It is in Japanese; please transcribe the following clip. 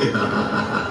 ハハハハ。